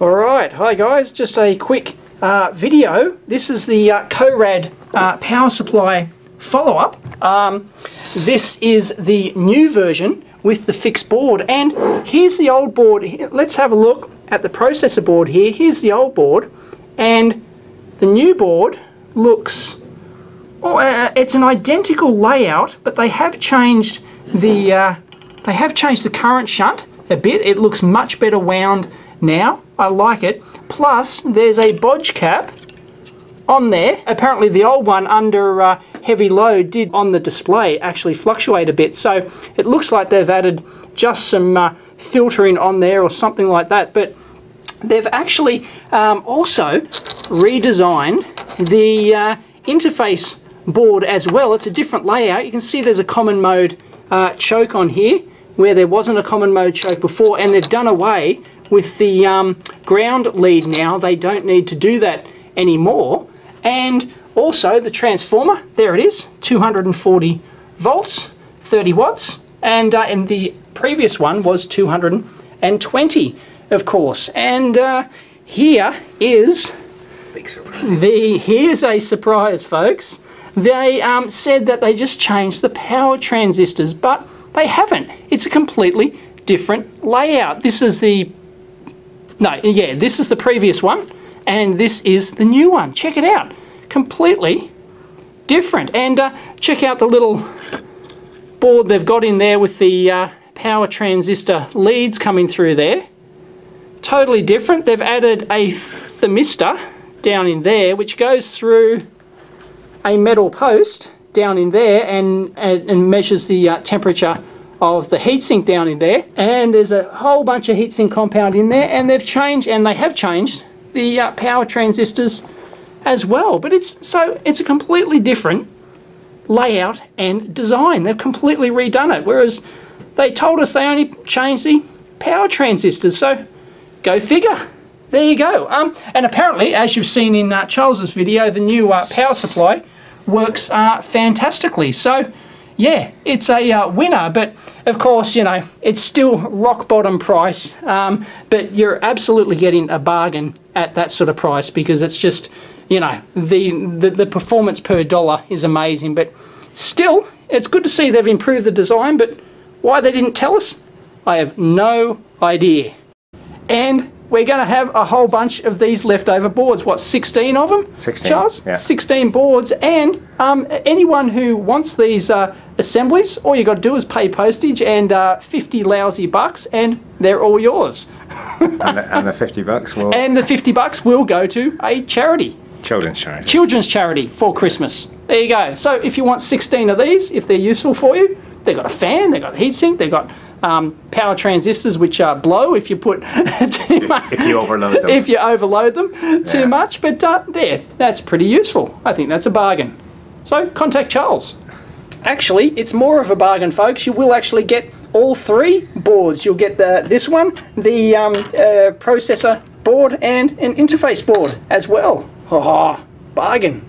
Alright, hi guys, just a quick uh, video. This is the uh, Korad uh, power supply follow-up. Um, this is the new version with the fixed board and here's the old board. Let's have a look at the processor board here. Here's the old board and the new board looks, oh, uh, it's an identical layout but they have changed the, uh, they have changed the current shunt a bit. It looks much better wound now. I like it. Plus, there's a bodge cap on there. Apparently the old one under uh, heavy load did on the display actually fluctuate a bit. So it looks like they've added just some uh, filtering on there or something like that. But they've actually um, also redesigned the uh, interface board as well. It's a different layout. You can see there's a common mode uh, choke on here where there wasn't a common mode choke before and they've done away with the um, ground lead now, they don't need to do that anymore. And also the transformer, there it is, 240 volts, 30 watts. And, uh, and the previous one was 220, of course. And uh, here is the, here's a surprise, folks. They um, said that they just changed the power transistors, but they haven't. It's a completely different layout. This is the no, yeah, this is the previous one, and this is the new one. Check it out. Completely different. And uh, check out the little board they've got in there with the uh, power transistor leads coming through there. Totally different. They've added a thermistor down in there, which goes through a metal post down in there and, and, and measures the uh, temperature of the heatsink down in there and there's a whole bunch of heatsink compound in there and they've changed and they have changed the uh, power transistors as well. But it's so it's a completely different layout and design. They've completely redone it whereas they told us they only changed the power transistors. So go figure. There you go. Um, and apparently as you've seen in uh, Charles's video the new uh, power supply works uh, fantastically. So yeah, it's a uh, winner, but of course, you know, it's still rock bottom price, um, but you're absolutely getting a bargain at that sort of price because it's just, you know, the, the, the performance per dollar is amazing, but still, it's good to see they've improved the design, but why they didn't tell us, I have no idea. And we're going to have a whole bunch of these leftover boards. What, 16 of them? 16, Charles? yeah. 16 boards. And um, anyone who wants these uh, assemblies, all you got to do is pay postage and uh, 50 lousy bucks, and they're all yours. and, the, and the 50 bucks will... And the 50 bucks will go to a charity. Children's charity. Children's charity for Christmas. There you go. So if you want 16 of these, if they're useful for you, they've got a fan, they've got a heatsink, they've got um, power transistors which uh, blow if you put too much. If you overload them. If you overload them too much, but uh, there, that's pretty useful. I think that's a bargain. So contact Charles. Actually, it's more of a bargain, folks. You will actually get all three boards. You'll get the this one, the um, uh, processor board, and an interface board as well. Oh, bargain.